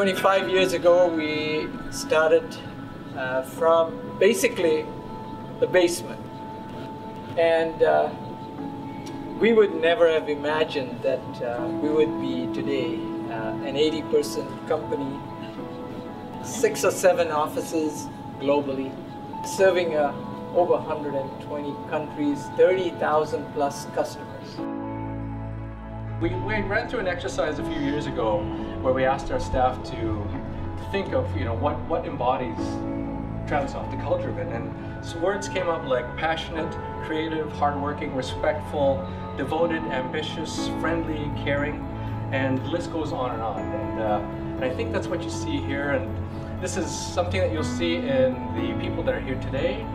25 years ago, we started uh, from basically the basement. And uh, we would never have imagined that uh, we would be today uh, an 80 person company, six or seven offices globally, serving uh, over 120 countries, 30,000 plus customers. We, we ran through an exercise a few years ago where we asked our staff to think of, you know, what, what embodies Transoft, the culture of it. And so words came up like passionate, creative, hardworking, respectful, devoted, ambitious, friendly, caring, and the list goes on and on. And, uh, and I think that's what you see here. And this is something that you'll see in the people that are here today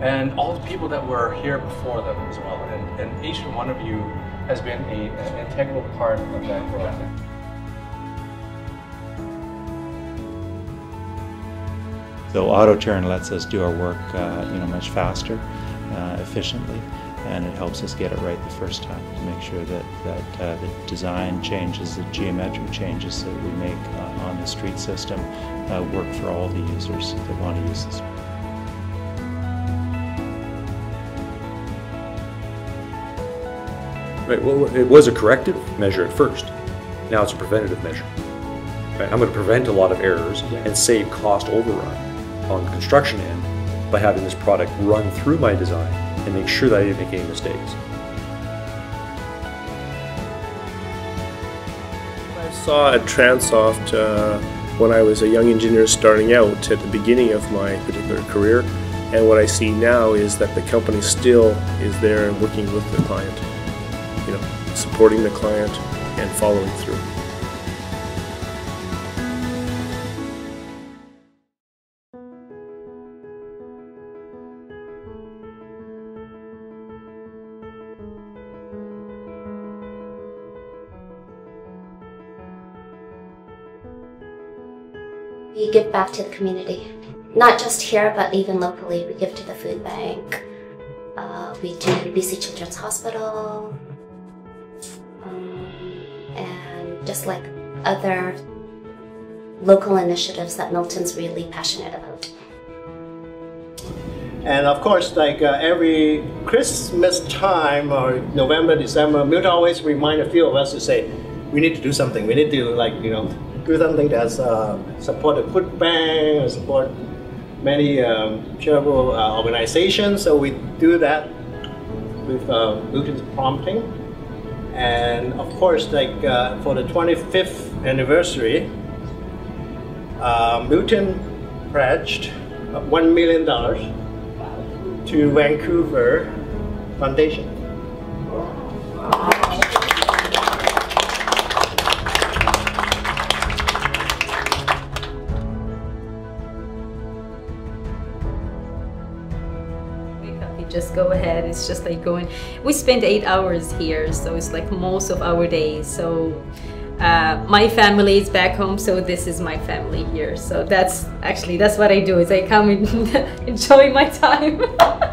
and all the people that were here before them as well. And, and each one of you has been a, an integral part of that growth. So AutoTURN lets us do our work, uh, you know, much faster, uh, efficiently, and it helps us get it right the first time to make sure that that uh, the design changes, the geometric changes that we make uh, on the street system uh, work for all the users that want to use this. Right, well, it was a corrective measure at first. Now it's a preventative measure. Right, I'm going to prevent a lot of errors and save cost overrun on the construction end by having this product run through my design and make sure that I didn't make any mistakes. I saw at Transoft uh, when I was a young engineer starting out at the beginning of my particular career, and what I see now is that the company still is there and working with the client you know, supporting the client and following through. We give back to the community, not just here, but even locally. We give to the food bank. Uh, we do BC Children's Hospital, just like other local initiatives that Milton's really passionate about. And of course, like uh, every Christmas time or November, December, Milton always remind a few of us to say, we need to do something. We need to like, you know, do something that's uh, support the food bank or support many um, charitable uh, organizations. So we do that with uh, Milton's prompting. And of course, like uh, for the 25th anniversary, uh, Milton pledged $1 million to Vancouver Foundation. Just go ahead. It's just like going, we spend eight hours here, so it's like most of our days. So uh, my family is back home, so this is my family here. So that's actually, that's what I do is I come and enjoy my time.